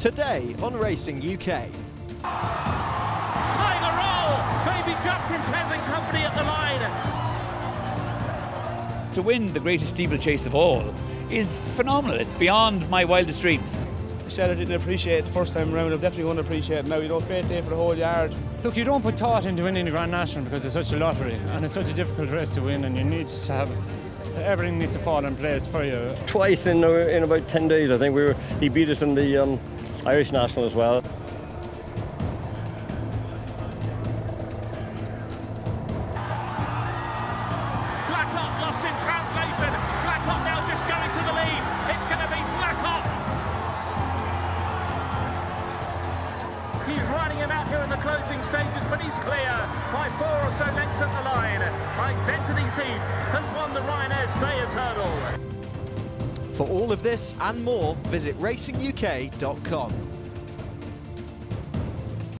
today on Racing UK. Tying a roll! Baby Just from Pleasant Company at the line. To win the greatest steeplechase of all is phenomenal. It's beyond my wildest dreams. I said I didn't appreciate it the first time around. I'm definitely going to appreciate it now. You know, great day for the whole yard. Look, you don't put thought into winning the Grand National because it's such a lottery and it's such a difficult race to win, and you need to have everything needs to fall in place for you. Twice in in about ten days, I think we were. He beat us in the um, Irish National as well. Blacklock lost in translation. Blacklock now just going to the lead. It's going to be Blacklock. He's riding him out here in the closing stages, but he's clear by four or so lengths at the line. Identity Thief has won the Ryanair Stayers Hurdle. For all of this and more, visit racinguk.com.